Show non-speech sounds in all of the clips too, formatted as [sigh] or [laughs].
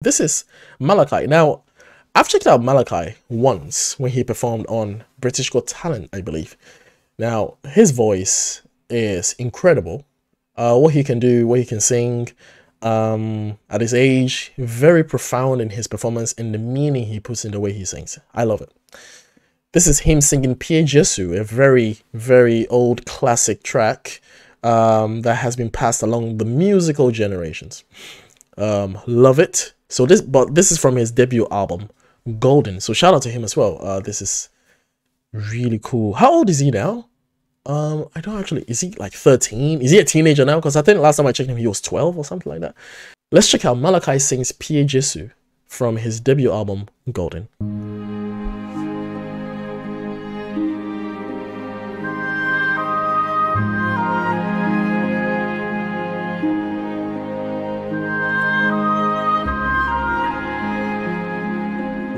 This is Malakai. Now, I've checked out Malakai once when he performed on British Got Talent, I believe. Now, his voice is incredible. Uh, what he can do, what he can sing, um, at his age, very profound in his performance and the meaning he puts in the way he sings. I love it. This is him singing Pie Jesu, a very, very old classic track um, that has been passed along the musical generations. Um, love it. So this, but this is from his debut album, Golden. So shout out to him as well. Uh, this is really cool. How old is he now? Um, I don't actually. Is he like 13? Is he a teenager now? Because I think last time I checked him, he was 12 or something like that. Let's check out Malakai sings Pie Jesu from his debut album, Golden.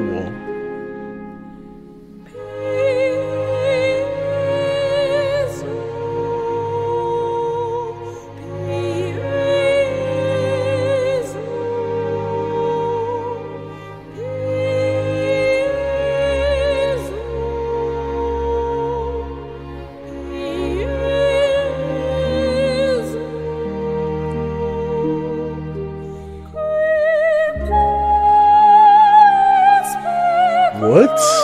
我 What?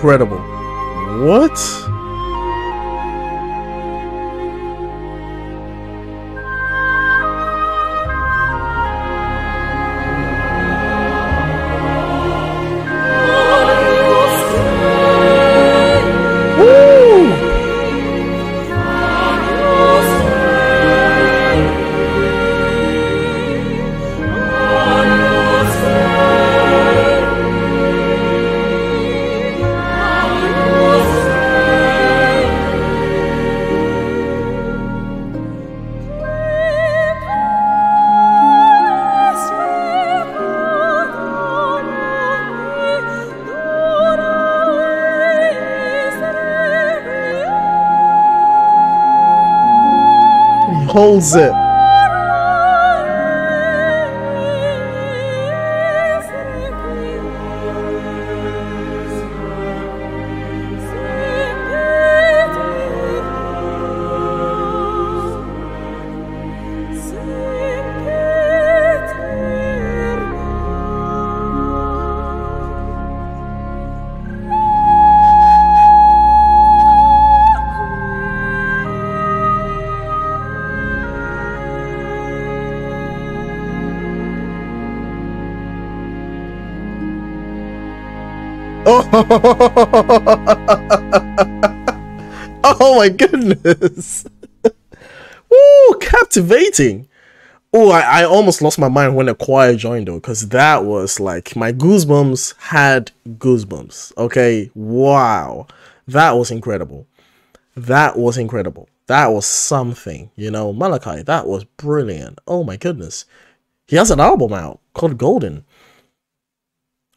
Incredible. What? Holds it. [laughs] Oh, my goodness. [laughs] Ooh, captivating. Oh, I, I almost lost my mind when the choir joined though, because that was like my goosebumps had goosebumps. Okay, wow. That was incredible. That was incredible. That was something, you know. Malakai, that was brilliant. Oh my goodness. He has an album out called Golden.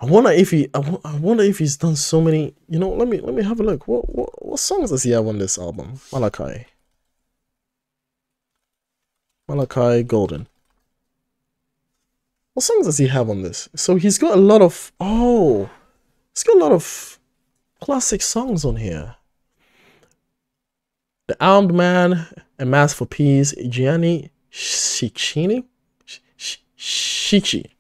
I wonder if he. I, wonder if he's done so many. You know, let me let me have a look. What what what songs does he have on this album? Malakai. Malakai Golden. What songs does he have on this? So he's got a lot of. Oh, he's got a lot of classic songs on here. The Armed Man, A Mass for Peace, Gianni Schicchini? Schicchi.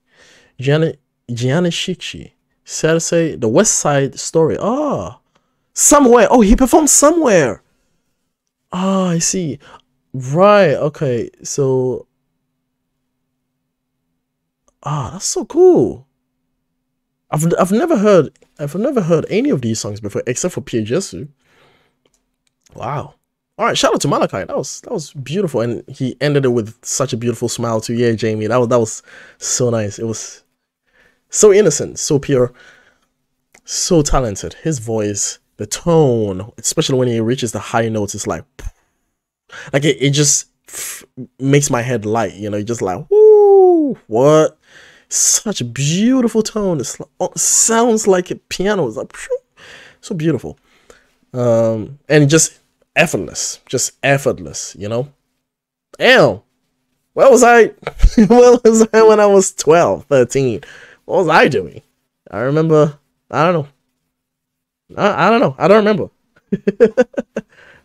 Gianni, Gianni Schicchi. Cersei, The West Side Story. Oh, somewhere. Oh, he performed somewhere. Oh, I see. Right. Okay. So, ah, that's so cool. I've I've never heard I've never heard any of these songs before except for Pie Jesu. Wow. All right, shout out to Malakai. That was that was beautiful, and he ended it with such a beautiful smile too. Yeah, Jamie, that was that was so nice. It was so innocent, so pure, so talented. His voice, the tone, especially when he reaches the high notes, it's like, like it, it just makes my head light. You know, just like, whoo, what? Such a beautiful tone. It oh, sounds like a piano. It's like so beautiful, um, and just effortless, just effortless, you know? Damn. Where was I? [laughs] where was I when I was 12, 13? What was I doing? I remember, I don't know. I, I don't know. I don't remember. [laughs] that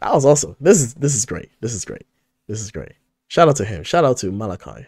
was awesome. This is this is great. This is great. This is great. Shout out to him. Shout out to Malakai.